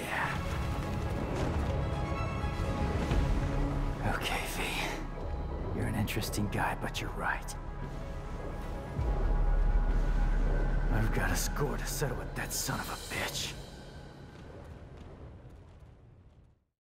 Yeah. Okay, V. You're an interesting guy, but you're right. I've got a score to settle with that son of a bitch.